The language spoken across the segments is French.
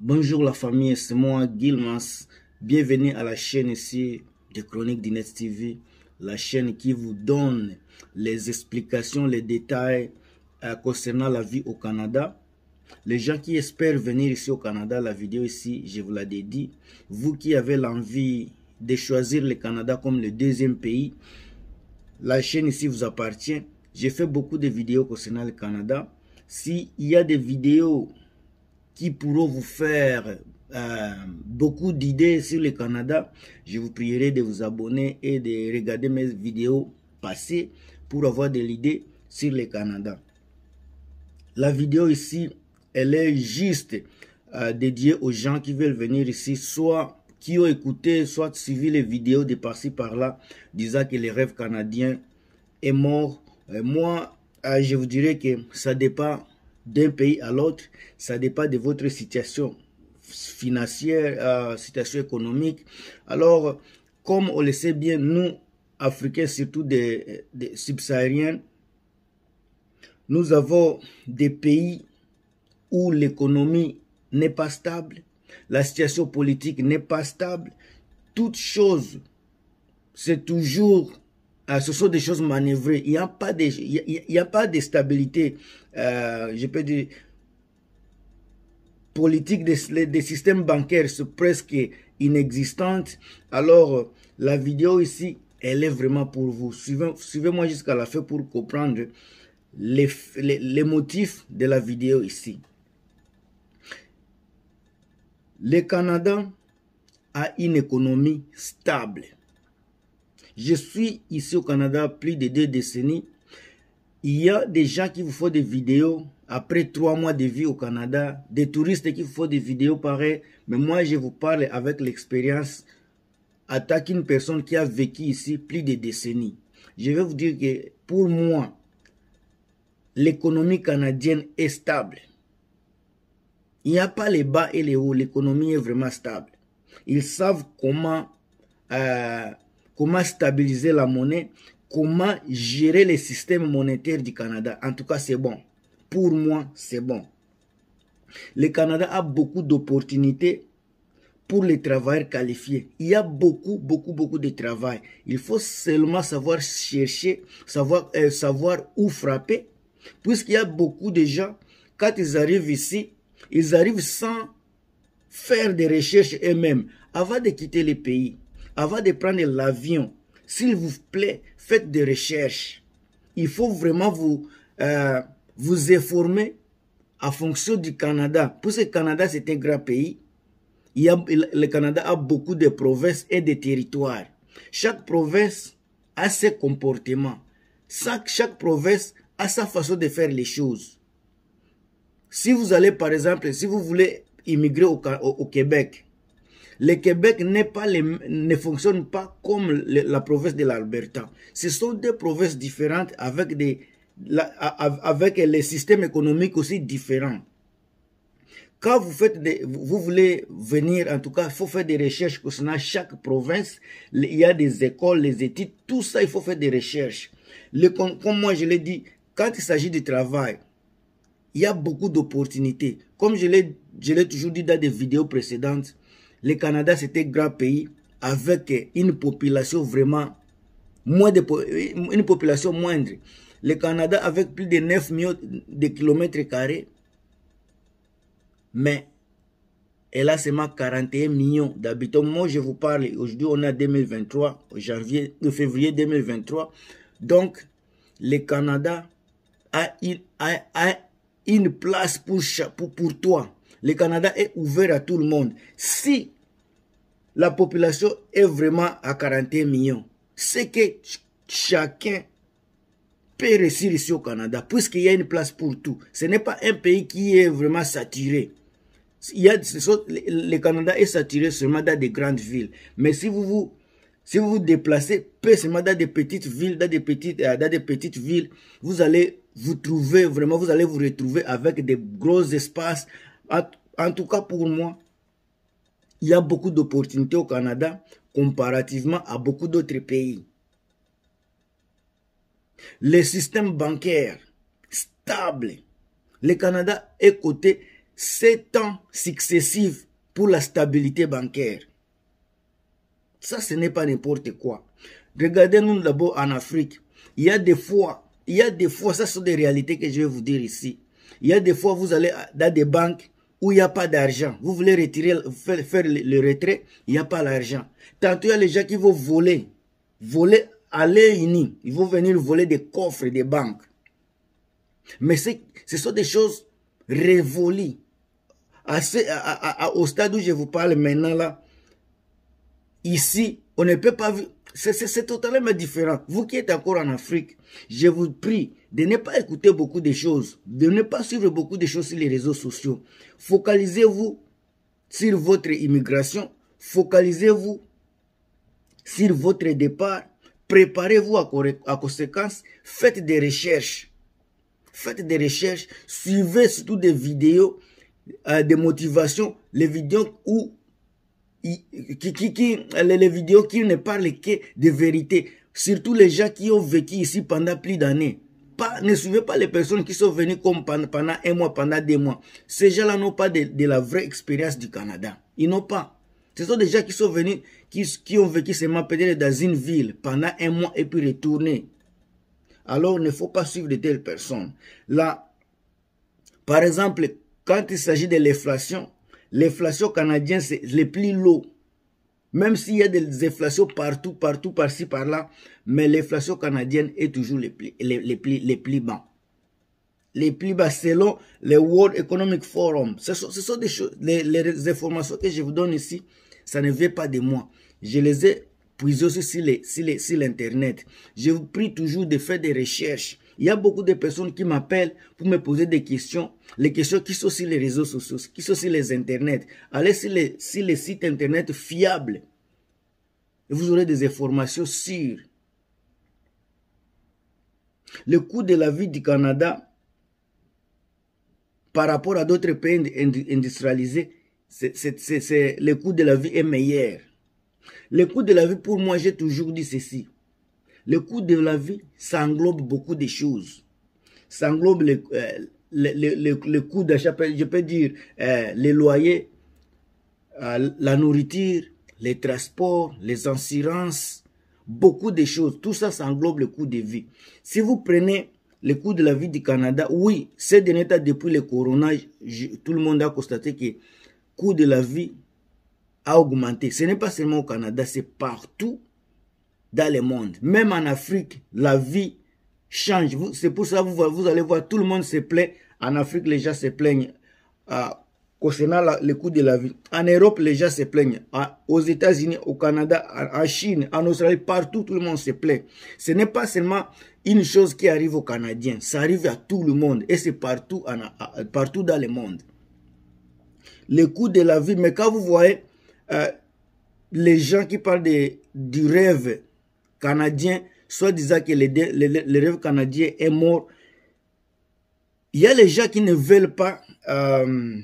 Bonjour la famille, c'est moi Gilmas. Bienvenue à la chaîne ici de Chroniques d'Inet TV, la chaîne qui vous donne les explications, les détails euh, concernant la vie au Canada. Les gens qui espèrent venir ici au Canada, la vidéo ici, je vous l'ai dit. Vous qui avez l'envie de choisir le Canada comme le deuxième pays, la chaîne ici vous appartient. J'ai fait beaucoup de vidéos concernant le Canada. S'il y a des vidéos qui pourront vous faire euh, beaucoup d'idées sur le Canada, je vous prierai de vous abonner et de regarder mes vidéos passées pour avoir de l'idée sur le Canada. La vidéo ici, elle est juste euh, dédiée aux gens qui veulent venir ici, soit qui ont écouté, soit suivi les vidéos de par-ci par-là, disant que le rêve canadien est mort. Euh, moi, je vous dirais que ça dépend d'un pays à l'autre, ça dépend de votre situation financière, euh, situation économique. Alors, comme on le sait bien, nous, Africains, surtout des, des subsahariens, nous avons des pays où l'économie n'est pas stable, la situation politique n'est pas stable, toutes choses, c'est toujours euh, ce sont des choses manœuvrées. Il n'y a pas de, il y pas de stabilité, euh, je peux dire, politique des, des systèmes bancaires, c'est presque inexistante. Alors, la vidéo ici, elle est vraiment pour vous. Suivez-moi suivez jusqu'à la fin pour comprendre les, les motifs de la vidéo ici. Le Canada a une économie stable. Je suis ici au Canada plus de deux décennies. Il y a des gens qui vous font des vidéos après trois mois de vie au Canada, des touristes qui vous font des vidéos pareilles. Mais moi, je vous parle avec l'expérience attaque une personne qui a vécu ici plus de décennies. Je vais vous dire que pour moi, l'économie canadienne est stable. Il n'y a pas les bas et les hauts, l'économie est vraiment stable. Ils savent comment euh, comment stabiliser la monnaie, comment gérer les systèmes monétaires du Canada. En tout cas, c'est bon. Pour moi, c'est bon. Le Canada a beaucoup d'opportunités pour les travailleurs qualifiés. Il y a beaucoup, beaucoup, beaucoup de travail. Il faut seulement savoir chercher, savoir, euh, savoir où frapper, puisqu'il y a beaucoup de gens, quand ils arrivent ici, ils arrivent sans faire des recherches eux-mêmes avant de quitter le pays avant de prendre l'avion, s'il vous plaît, faites des recherches. Il faut vraiment vous, euh, vous informer en fonction du Canada. Pour ce Canada, c'est un grand pays. Il y a, le Canada a beaucoup de provinces et de territoires. Chaque province a ses comportements. Chaque, province a sa façon de faire les choses. Si vous allez, par exemple, si vous voulez immigrer au, au Québec, le Québec ne fonctionne pas comme la province de l'Alberta. Ce sont deux provinces différentes avec, des, les systèmes économiques aussi différents. Quand vous voulez venir, en tout cas, il faut faire des recherches concernant chaque province. Il y a des écoles, les études, tout ça, il faut faire des recherches. Comme moi je l'ai dit, quand il s'agit du travail, il y a beaucoup d'opportunités. Comme je l'ai toujours dit dans des vidéos précédentes, le Canada, c'était un grand pays avec une population vraiment moins de, une population moindre. Le Canada avec plus de 9 millions de kilomètres carrés, mais elle a seulement 41 millions d'habitants. Moi, je vous parle, aujourd'hui, on est en 2023, janvier, février 2023. Donc, le Canada a une, place pour, pour toi. Le Canada est ouvert à tout le monde. Si la population est vraiment à 41 millions, c'est que chacun peut réussir ici au Canada, puisqu'il y a une place pour tout. Ce n'est pas un pays qui est vraiment saturé. Il y a, le Canada est saturé seulement dans des grandes villes. Mais si vous vous, si vous, vous déplacez peu seulement dans des petites villes, dans des petites, euh, dans des petites villes, vous allez vous trouver vraiment, vous allez vous retrouver avec des gros espaces, en, tout cas, pour moi, il y a beaucoup d'opportunités au Canada comparativement à beaucoup d'autres pays. Le système bancaire stable. Le Canada est coté sept ans successifs pour la stabilité bancaire. Ça, ce n'est pas n'importe quoi. Regardez-nous d'abord en Afrique. Il y a des fois, il y a des fois, ça sont des réalités que je vais vous dire ici. Il y a des fois, vous allez dans des banques où il n'y a pas d'argent. Vous voulez retirer, faire, le, retrait, il n'y a pas l'argent. Tantôt, il y a les gens qui vont voler. Voler à unis. Ils vont venir voler des coffres des banques. Mais ce sont des choses révolues. au stade où je vous parle maintenant là, ici, on ne peut pas... C'est totalement différent. Vous qui êtes encore en Afrique, je vous prie de ne pas écouter beaucoup de choses, de ne pas suivre beaucoup de choses sur les réseaux sociaux. Focalisez-vous sur votre immigration, focalisez-vous sur votre départ, préparez-vous à, conséquence, faites des recherches. Faites des recherches, suivez surtout des vidéos euh, de motivation, les vidéos où qui, qui, qui, les, vidéos qui ne parlent que de vérité. Surtout les gens qui ont vécu ici pendant plus d'années. Pas, ne suivez pas les personnes qui sont venues comme pendant, un mois, pendant deux mois. Ces gens-là n'ont pas de, la vraie expérience du Canada. Ils n'ont pas. Ce sont des gens qui sont venus, qui, qui ont vécu seulement peut-être dans une ville pendant un mois et puis retourner. Alors, il ne faut pas suivre de telles personnes. Là, par exemple, quand il s'agit de l'inflation, l'inflation canadienne, c'est le plus lourd. Même s'il y a des inflations partout, partout, par-ci, par-là, mais l'inflation canadienne est toujours les plus, les, les, plus, les plus bas. Les plus bas selon le World Economic Forum. Ce sont, des choses, les, les, informations que je vous donne ici, ça ne vient pas de moi. Je les ai puisées aussi sur l'Internet. Je vous prie toujours de faire des recherches il y a beaucoup de personnes qui m'appellent pour me poser des questions. Les questions qui sont sur les réseaux sociaux, qui sont sur les internets. Allez sur les, sites internet fiables. Et vous aurez des informations sûres. Le coût de la vie du Canada par rapport à d'autres pays industrialisés, le coût de la vie est meilleur. Le coût de la vie, pour moi, j'ai toujours dit ceci. Le coût de la vie, ça englobe beaucoup de choses. Ça englobe le, euh, coût d'achat, je peux dire euh, les loyers, euh, la nourriture, les transports, les assurances, beaucoup de choses. Tout ça, ça englobe le coût de vie. Si vous prenez le coût de la vie du Canada, oui, c'est de état depuis le corona, tout le monde a constaté que le coût de la vie a augmenté. Ce n'est pas seulement au Canada, c'est partout dans le monde. Même en Afrique, la vie change. C'est pour ça que vous, allez voir, tout le monde se plaît. En Afrique, les gens se plaignent euh, concernant le coût de la vie. En Europe, les gens se plaignent. aux États-Unis, au Canada, en, Chine, en Australie, partout, tout le monde se plaît. Ce n'est pas seulement une chose qui arrive aux Canadiens. Ça arrive à tout le monde. Et c'est partout, dans le monde. Le coût de la vie. Mais quand vous voyez euh, les gens qui parlent du rêve canadien, soit disant que le, rêve canadien est mort. Il y a les gens qui ne veulent pas, euh,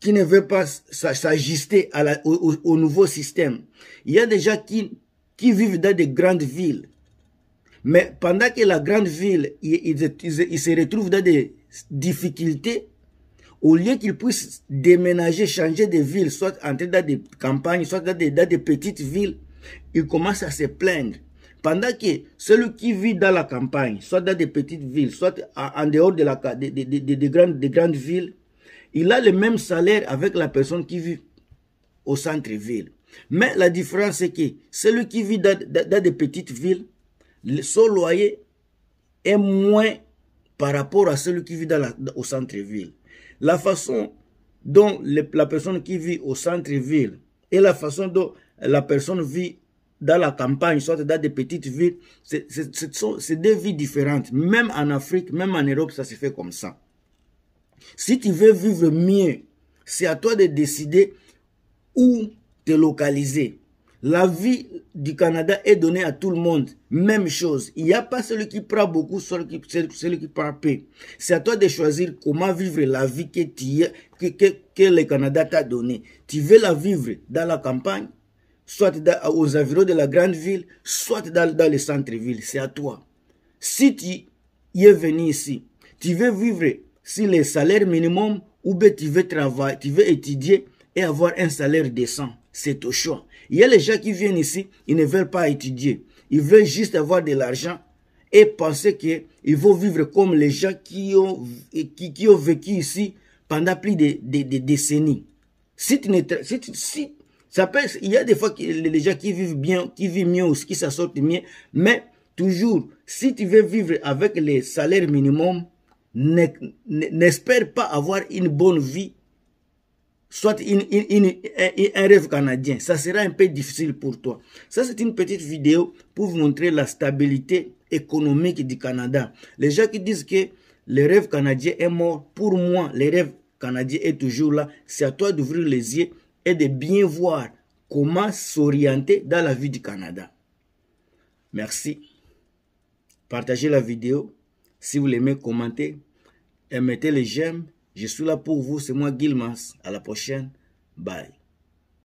qui ne veulent pas s'ajuster au, au, nouveau système. Il y a des gens qui, vivent dans des grandes villes. Mais pendant que la grande ville, ils, se retrouvent dans des difficultés, au lieu qu'ils puissent déménager, changer de ville, soit entrer dans des campagnes, soit dans des petites villes, ils commencent à se plaindre. Pendant que celui qui vit dans la campagne, soit dans des petites villes, soit en dehors de, la, de, de, de, grandes, de grandes villes, il a le même salaire avec la personne qui vit au centre-ville. Mais la différence, c'est que celui qui vit dans, des petites villes, son loyer est moins par rapport à celui qui vit au centre-ville. La façon dont la personne qui vit au centre-ville et la façon dont la personne vit dans la campagne, soit dans des petites villes, c'est deux vies différentes. Même en Afrique, même en Europe, ça se fait comme ça. Si tu veux vivre mieux, c'est à toi de décider où te localiser. La vie du Canada est donnée à tout le monde. Même chose. Il n'y a pas celui qui prend beaucoup, celui qui, celui qui prend peu. C'est à toi de choisir comment vivre la vie que, tu, que, que, que le Canada t'a donnée. Tu veux la vivre dans la campagne? Soit aux environs de la grande ville, soit dans, le centre-ville. C'est à toi. Si tu y es venu ici, tu veux vivre sur les salaires minimum ou bien tu veux travailler, tu veux étudier et avoir un salaire décent. C'est au choix. Il y a les gens qui viennent ici, ils ne veulent pas étudier. Ils veulent juste avoir de l'argent et penser qu'ils vont vivre comme les gens qui ont, qui, ont vécu ici pendant plus de décennies. Si tu ne, si, si, il y a des fois que les gens qui vivent bien, qui vivent mieux ou qui s'en sortent mieux, mais toujours, si tu veux vivre avec les salaires minimum, n'espère pas avoir une bonne vie, soit un rêve canadien. Ça sera un peu difficile pour toi. Ça, c'est une petite vidéo pour vous montrer la stabilité économique du Canada. Les gens qui disent que le rêve canadien est mort, pour moi, le rêve canadien est toujours là. C'est à toi d'ouvrir les yeux et de bien voir comment s'orienter dans la vie du Canada. Merci. Partagez la vidéo. Si vous l'aimez, commentez et mettez les j'aime. Je suis là pour vous. C'est moi, Gilmas. À la prochaine. Bye.